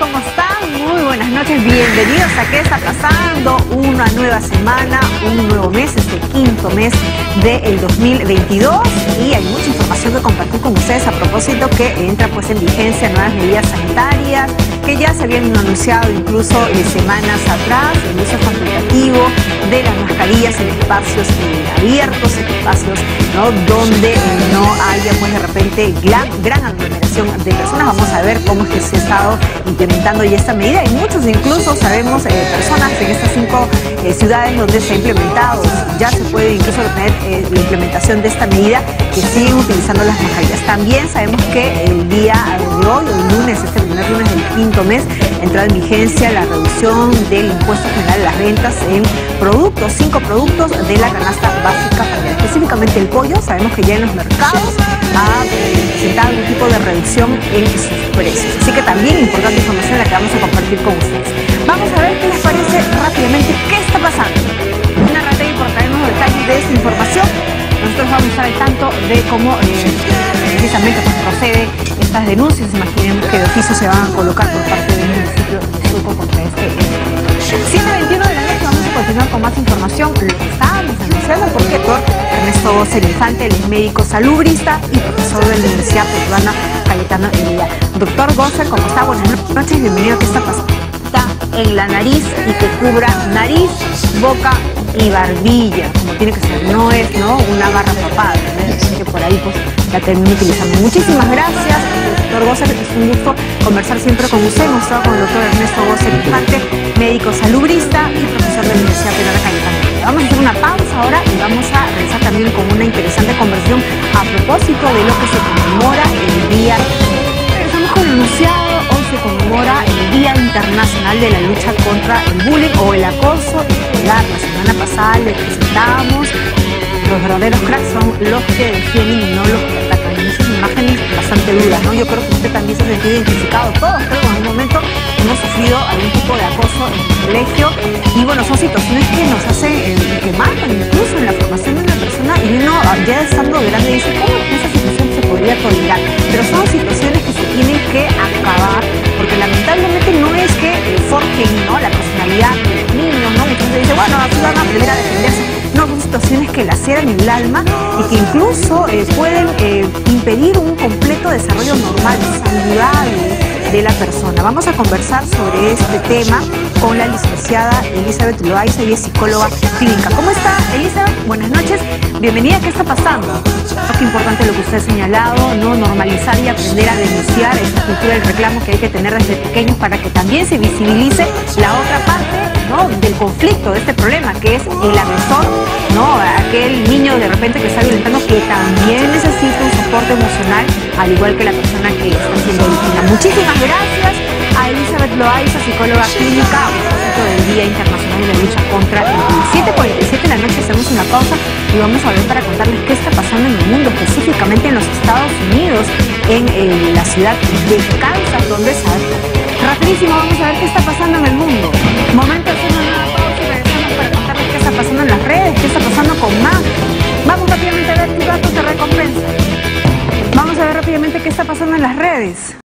¿cómo están? Muy buenas noches, bienvenidos a ¿Qué está pasando? Una nueva semana, un nuevo mes, es el quinto mes del 2022 y hay mucha información que compartir con ustedes a propósito que entra pues en vigencia nuevas medidas sanitarias que ya se habían anunciado incluso de semanas atrás, el uso facultativo de las mascarillas en espacios abiertos, en espacios ¿no? donde no haya pues de repente gran, gran aglomeración de personas. Vamos a ver cómo es que se ha estado implementando ya esta medida. Y muchos incluso sabemos eh, personas en estas cinco ciudades donde se ha implementado, ya se puede incluso tener la implementación de esta medida que siguen utilizando las mascarillas. También sabemos que el día de hoy, el lunes, este primer lunes del quinto mes, entrado en vigencia la reducción del impuesto general de las rentas en productos, cinco productos de la canasta básica. Específicamente el pollo, sabemos que ya en los mercados ha presentado algún tipo de reducción en sus precios. Así que también importante información la que vamos a compartir con ustedes. Vamos a ver qué les parece rápidamente qué está pasando. Una Rategui por traernos detalles de esta información. Nosotros vamos a estar al tanto de cómo eh, precisamente pues, procede estas denuncias. Imaginemos que de oficio se van a colocar por parte de Ernesto él es médico salubrista y profesor de la Universidad Peruana Cayetano Heredia. Doctor Gócer, ¿cómo está? Buenas noches, bienvenido. ¿Qué está en la nariz y que cubra nariz, boca y barbilla, como tiene que ser. No es ¿no? una barra papada, ¿no? que por ahí pues la termino utilizando. Muchísimas gracias, doctor Gócer. Es un gusto conversar siempre con usted. Hemos estado con el doctor Ernesto Gócer Infante, médico salubrista y profesor de la Universidad Peruana Cayetano. Vamos a hacer una pausa ahora y vamos a realizar también con una interesante conversión a propósito de lo que se conmemora el día. Regresamos con el anunciado. Hoy se conmemora el Día Internacional de la Lucha contra el Bullying o el Acoso Escolar. La semana pasada le presentábamos los verdaderos cracks son los que defienden y no los que atacan. Esas imágenes bastante duras, ¿no? Yo creo que usted también se ha sentido identificado. Todos hemos sufrido algún tipo de acoso en el colegio. Y bueno, son situaciones que nos hacen, eh, que marcan incluso en la formación de una persona y uno ya estando grande dice, ¿cómo esa situación se podría tolerar? Pero son situaciones que se tienen que acabar, porque lamentablemente no es que forjen ¿no? la personalidad de los niños, ¿no? Entonces dice, bueno, así van a aprender a defenderse. No, son situaciones que laceran el alma y que incluso eh, pueden eh, impedir un completo desarrollo normal, la persona. Vamos a conversar sobre este tema con la licenciada Elizabeth Loaiza, y es psicóloga clínica. ¿Cómo está, Elizabeth? Buenas noches. Bienvenida. ¿Qué está pasando? Qué importante lo que usted ha señalado, ¿no? Normalizar y aprender a denunciar esta cultura del reclamo que hay que tener desde pequeños para que también se visibilice la otra parte ¿no? del conflicto, de este problema, que es el agresor, ¿no? Aquel niño de repente que está violentando emocional, al igual que la persona que está siendo víctima. Muchísimas gracias a Elizabeth Loaiza, psicóloga clínica, a del Día Internacional de la Lucha contra el 7.47 de la noche hacemos una pausa y vamos a ver para contarles qué está pasando en el mundo, específicamente en los Estados Unidos, en eh, la ciudad de Kansas, donde sabe. Rapidísimo, vamos a ver qué está pasando en el mundo. Momento de hacer una nueva pausa y regresamos para contarles qué está pasando en las redes, qué está pasando con más. Vamos rápidamente a ver está pasando en las redes.